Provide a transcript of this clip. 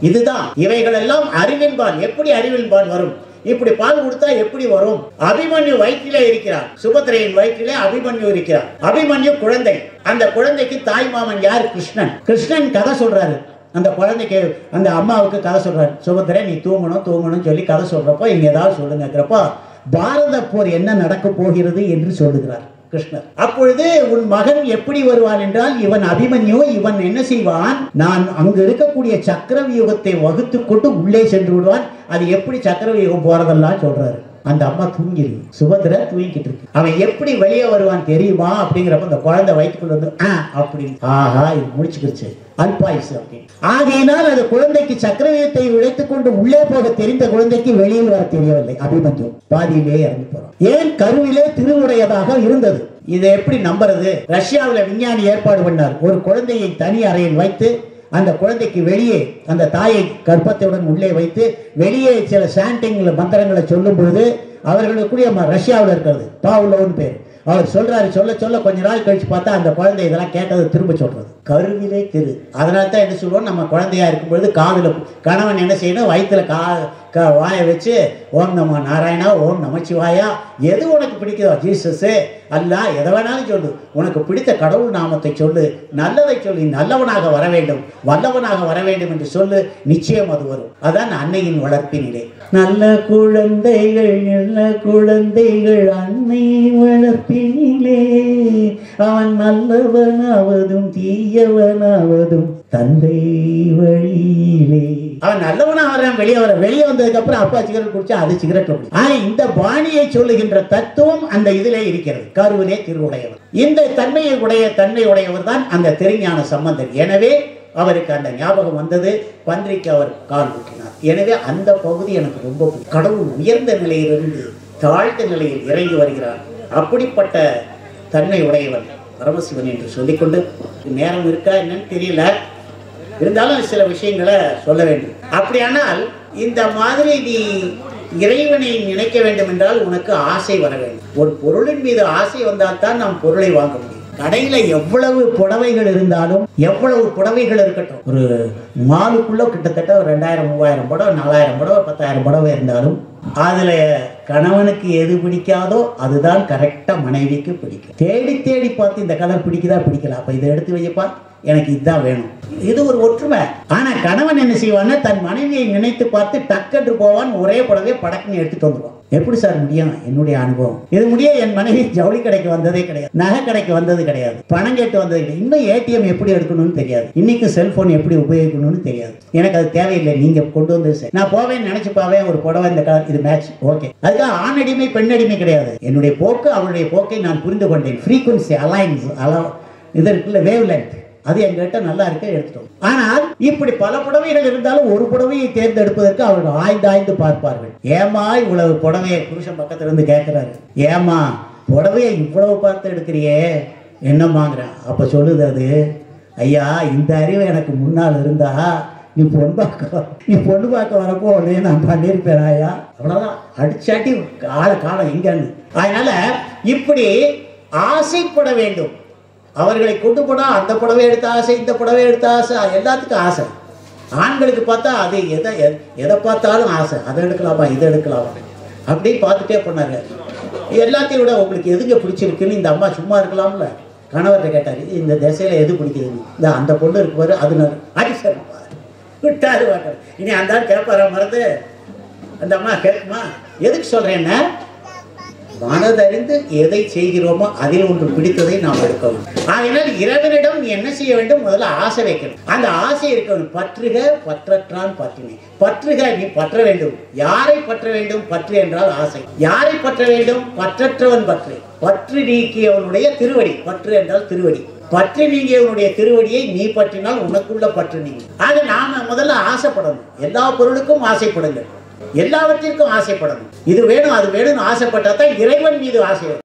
இதுதான். இவைகள் எல்லாம் அறிவின்பான். எப்படி அறிவின்பான் வரும்? இப்படி பால் கொடுத்தா எப்படி வரும்? அபிமன்யு வயிற்றிலே இருக்கிறார். சுபத்திரையின் வயிற்றிலே அபிமன்யு இருக்கிறார். அபிமன்யு குழந்தை. அந்த குழந்தைக்கு தாய் மாமன் யார்? கிருஷ்ணன். கிருஷ்ணன் கதை சொல்றாரு. அந்த குழந்தைக்கு அந்த அம்மாவுக்கு கதை சொல்றாரு. சுபத்திரை நீ தூங்கணும் தூங்கணும்னு சொல்லி கதை சொல்றப்போ இங்க ஏதாவது சொல்லுங்கிறப்போ பாரத போர் என்ன நடக்க போகிறது என்று சொல்லுகிறார். கிருஷ்ணர். அப்பொழுது உன் மகன் எப்படி வருவான் என்றால் இவன் அபிமன்யோ இவன் என்ன செய்வான்? நான் அங்கு இருக்கக்கூடிய சக்கரவியூகத்தை வகுத்து கொண்டு உள்ளே சென்று விடுவான். அது எப்படி சக்கரவியூகம் போறதெல்லாம் சொல்றாரு. அந்த அம்மா தூங்கிடுது சுபத்ரா தூங்கிட்டு இருக்கு. அவன் எப்படி வெளியே வருவான் தெரியுமா? அப்படிங்கிறப்ப அந்த குழந்தை வயிற்றுக்குள்ள வந்து ஆ அப்படி ஆஹா இது முடிச்சுக்கிடுச்சு அல்பாயுசு அப்படின்னு. ஆகையினால் அந்த குழந்தைக்கு சக்கரவியத்தை உழைத்துக் கொண்டு உள்ளே போக தெரிந்த குழந்தைக்கு வெளியில் வர தெரியவில்லை. அபிமன்யம் பாதியிலே இறந்து போறோம் ஏன் கருவிலே திருவுடையதாக இருந்தது? இதை எப்படி நம்புறது? ரஷ்யாவில் விஞ்ஞானி ஏற்பாடு பண்ணார். ஒரு குழந்தையை தனி அறையில் வைத்து அந்த குழந்தைக்கு வெளியே அந்த தாயை கர்ப்பத்துடன் உள்ளே வைத்து வெளியே சில சாண்டிங்ல மந்திரங்களை சொல்லும் பொழுது அவர்களுக்குரிய ரஷ்யாவில் இருக்கிறது. பாவ்லோன்னு பேர். அவர் சொல்றாரு சொல்ல சொல்ல கொஞ்ச நாள் கழிச்சு பார்த்தா அந்த குழந்தை இதெல்லாம் கேட்டதை திரும்ப சொல்றது. கருவிலே திரு அதனால தான் என்ன சொல்லுவோம்? நம்ம குழந்தையா இருக்கும்பொழுது பொழுது கணவன் என்ன செய்யணும்? வயிற்றுல கா க வாயை வச்சு ஓம் நம நாராயணா ஓம் நமச்சிவாயா எது உனக்கு பிடிக்குதோ ஜீசஸ் அல்லா எதை வேணாலும் சொல்லு. உனக்கு பிடித்த கடவுள் நாமத்தை சொல்லு. நல்லதை சொல்லி நல்லவனாக வர வேண்டும். வல்லவனாக வர வேண்டும் என்று சொல்லு. நிச்சயம் அது வரும். அதான் அன்னையின் வளர்ப்பினிலே. நல்ல குழந்தைகள் நல்ல குழந்தைகள் அன்னை வளர்ப்பினிலே. அவன் நல்லவனாவதும் தீயவனாவதும் தந்தை வழியிலே. அவன் நல்லவனாக வரான் வெளியே வர வெளியே வந்ததுக்கு அப்புறம் அப்பா சிகரெட் குடிச்சா அது சிகரெட் ஆனா இந்த பாணியை சொல்லுகின்ற தத்துவம் அந்த இதிலே இருக்கிறது. கருவிலே திருவுடையவர். இந்த தன்மையை உடைய தன்மை உடையவர் தான் அந்த திருஞான சம்பந்தர். எனவே அவருக்கு அந்த ஞாபகம் வந்தது. பன்றிக்கு அவர் கால் ஊற்றினார் எனவே அந்த பகுதி எனக்கு ரொம்ப கடவுள் உயர்ந்த நிலையிலிருந்து தாழ்ந்த நிலையில் இறங்கி வருகிறார். அப்படிப்பட்ட தன்மை உடையவர் பரமசிவன் என்று சொல்லிக்கொண்டு நேரம் இருக்கா என்னன்னு தெரியல. இருந்தாலும் சில விஷயங்களை சொல்ல வேண்டும். அப்படியானால் இந்த மாதிரி நீ இறைவனை நினைக்க வேண்டும் என்றால் உனக்கு ஆசை வர வேண்டும். ஒரு பொருளின் மீது ஆசை வந்தால் தான் நாம் பொருளை வாங்க முடியும். கடையில எவ்வளவு புடவைகள் இருந்தாலும் எவ்வளவு புடவைகள் இருக்கட்டும் ஒரு மாலுக்குள்ள கிட்டத்தட்ட ஒரு ரெண்டாயிரம் மூவாயிரம் புடவை நாலாயிரம் புடவை பத்தாயிரம் புடவை இருந்தாலும் அதுல கணவனுக்கு எது பிடிக்காதோ அதுதான் கரெக்டா மனைவிக்கு பிடிக்கும். தேடி தேடி பார்த்து இந்த கலர் பிடிக்குதா பிடிக்கல. அப்ப இதை எடுத்து வைப்பா எனக்கு இதுதான் வேணும். இது ஒரு ஒற்றுமை. ஆனா கணவன் என்ன செய்வான்னா தன் மனைவியை நினைத்து பார்த்து டக்கென்று போவான் ஒரே புடவை படக்குன்னு எடுத்துட்டு வந்துடுவான் எப்படி சார் முடியும்? என்னுடைய அனுபவம். இது முடிய என் மனைவி ஜவுளி கடைக்கு வந்ததே கிடையாது. நகை கடைக்கு வந்தது கிடையாது. பணம் கேட்டு வந்தது கிடையாது. இன்னும் ஏடிஎம் எப்படி எடுக்கணும்னு தெரியாது. இன்னைக்கு செல்போன் எப்படி உபயோகிக்கணும்னு தெரியாது. எனக்கு அது தேவையில்லை. நீங்க கொண்டு வந்து நான் போவேன் நினைச்சு பாவேன். ஒரு புடவை இந்த கலர் இது மேட்ச் ஓகே அதுக்காக ஆண் அடிமை பெண் அடிமை கிடையாது. என்னுடைய போக்கு அவளுடைய போக்கை நான் புரிந்து கொண்டேன். ஃப்ரீக்குவன்சி அலைன்ஸ் அலோ இது இருக்குல்ல வேவ் லென்த் அது எங்கிட்ட நல்லா இருக்க எடுத்துட்டோம். ஆனால் இப்படி பல புடவைகள் இருந்தாலும் ஒரு புடவையை தேர்ந்தெடுப்பதற்கு அவர்கள் ஆய்ந்து ஆய்ந்து பார்ப்பார்கள். ஏமா இவ்வளவு புடவையை புருஷன் பக்கத்துல இருந்து கேட்கிறாரு ஏமா புடவையை இவ்வளவு பார்த்து எடுக்கிறியே? என்னம்மாங்கிறேன் அப்ப சொல்லுது அது ஐயா இந்த அறிவு எனக்கு முன்னால் இருந்தா நீ பொண்ணு பார்க்க நீ பொண்ணு பார்க்க வரப்போ உடனே நான் பண்ணியிருப்பேன் ஐயா? அவ்வளோதான் அடிச்சாட்டி ஆளை காலம் எங்கன்னு அதனால இப்படி ஆசைப்பட வேண்டும். அவர்களை கொண்டு போனால் அந்த புடவை எடுத்த ஆசை இந்த புடவை எடுத்த ஆசை எல்லாத்துக்கும் ஆசை. ஆண்களுக்கு பார்த்தா அது எதை எதை பார்த்தாலும் ஆசை. அதை எடுக்கலாமா இதை எடுக்கலாமா? அப்படி பார்த்துட்டே போனாங்க. எல்லாத்தையும் விட உங்களுக்கு எதுங்க பிடிச்சிருக்குன்னு இந்த அம்மா சும்மா இருக்கலாம்ல? கணவர்கிட்ட கேட்டார் இந்த திசையில் எது பிடிக்குதுன்னு இந்த அந்த பொண்ணு இருக்குவாரு அது நான் விட்டாரு வாட்டாரு இனி அந்த ஆள் கேட்பாரா மறந்து? அந்த அம்மா கேட்குமா? எதுக்கு சொல்கிறேன்னா மனதறிந்து எதை செய்கிறோமோ அதில் ஒன்று பிடித்ததை நாம் எடுக்கணும் ஆகினால் இறைவனிடம் நீ என்ன செய்ய வேண்டும்? முதல்ல ஆசை வைக்கணும். அந்த ஆசை இருக்கணும் பற்றுக பற்றற்றான் பற்றினை. பற்றுக நீ பற்ற வேண்டும். யாரை பற்ற வேண்டும்? பற்று என்றால் ஆசை. யாரை பற்ற வேண்டும்? பற்றற்றவன் பற்று. பற்று நீக்கியவனுடைய திருவடி. பற்று என்றால் திருவடி. பற்று நீங்கியவனுடைய திருவடியை நீ பற்றினால் உனக்குள்ள பற்று நீங்க ஆக நாம முதல்ல ஆசைப்படணும். எல்லா பொருளுக்கும் ஆசைப்படுங்கள். எல்லாவற்றிற்கும் ஆசைப்படணும். இது வேணும் அது வேணும்னு ஆசைப்பட்டா தான் இறைவன் மீது ஆசை